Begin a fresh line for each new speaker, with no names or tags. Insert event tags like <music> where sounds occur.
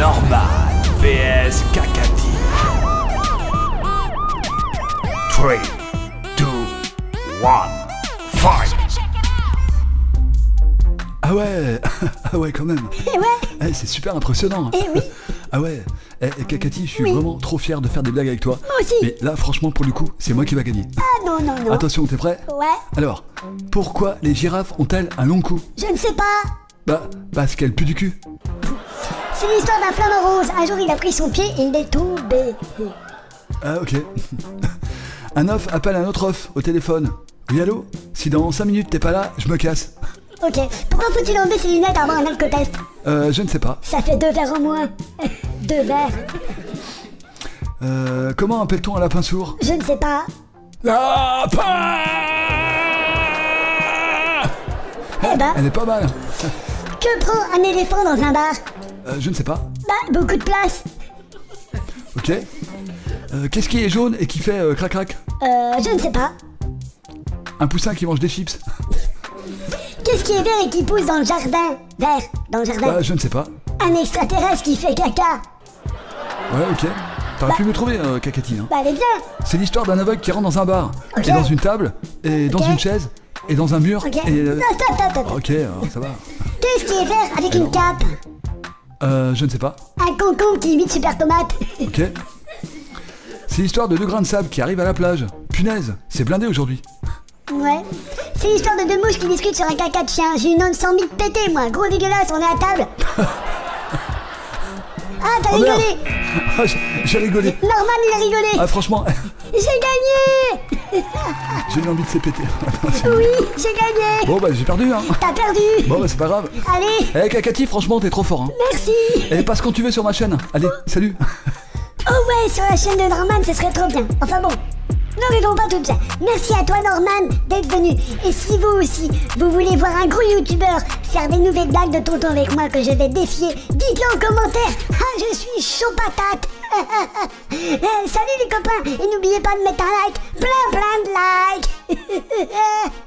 Norman vs Kakati. 3, 2, 1, fight!
Ah ouais, <laughs> ah ouais quand même.
Eh ouais,
Eh, c'est super impressionnant.
eh oui, <laughs>
Ah ouais. Eh, eh, Kakati, je suis
Oui.
vraiment trop fier de faire des blagues avec toi.
moi aussi.
Mais là, franchement, pour le coup, c'est moi qui va gagner.
Ah non, non, non.
Attention, t'es prêt?
Ouais,
Alors, pourquoi les girafes ont-elles un long cou?
Je ne sais pas.
Bah, parce qu'elles puent du cul.
C'est l'histoire d'un flamant rose. Un jour, il a pris son pied et il est tombé.
Ah ok. un off appelle un autre off au téléphone. Oui allô? Si dans 5 minutes t'es pas là, je me casse.
Ok, pourquoi faut-il enlever ses lunettes avant un alcotest?
Euh, je ne sais pas.
Ça fait deux verres en moins. deux verres.
Euh, comment appelle-t-on un lapin sourd?
Je ne sais pas. Eh ben,
Elle est pas mal.
que prend un éléphant dans un bar?
Euh, je ne sais pas.
Bah, beaucoup de place.
Ok. Euh, Qu'est-ce qui est jaune et qui fait euh, crac crac
Euh, je ne sais pas.
Un poussin qui mange des chips
Qu'est-ce qui est vert et qui pousse dans le jardin? Vert, dans le jardin.
Bah, je ne sais pas.
Un extraterrestre qui fait caca.
Ouais, ok. T'aurais pu me trouver, euh, Kakati. hein.
Bah, elle est bien.
C'est l'histoire d'un aveugle qui rentre dans un bar,
Ok.
et dans une table, et dans
Ok.
une chaise, et dans un mur,
Ok.
et... euh,
Non, stop, stop, stop.
Ok, alors, ça va.
Qu'est-ce qui est vert avec une cape?
Euh, je ne sais pas.
Un concombre qui imite Super Tomate.
Ok. C'est l'histoire de deux grains de sable qui arrivent à la plage. Punaise, c'est blindé aujourd'hui.
Ouais. C'est l'histoire de deux mouches qui discutent sur un caca de chien. J'ai une onde 100 000 pété, moi. Gros dégueulasse, on est à table. <laughs> Ah, t'as
Oh,
rigolé
Ah, <laughs> j'ai- J'ai rigolé.
Norman, il a rigolé
Ah franchement,
J'ai gagné <laughs>
j'ai eu envie de se péter. <laughs>
Oui, j'ai gagné
Bon bah j'ai perdu hein.
T'as perdu
Bon bah c'est pas grave.
Allez,
Eh Kakati, franchement t'es trop fort hein.
merci
Et passe quand tu veux sur ma chaîne. Allez, salut.
Oh ouais, sur la chaîne de Norman, ce serait trop bien. Enfin bon, ne pas tout ça. Merci à toi Norman d'être venu. Et si vous aussi, vous voulez voir un gros youtubeur faire des nouvelles blagues de tonton avec moi que je vais défier, dites-le en commentaire. Ah, je suis chaud patate. Eh, salut les copains et n'oubliez pas de mettre un like, plein plein de likes. <laughs>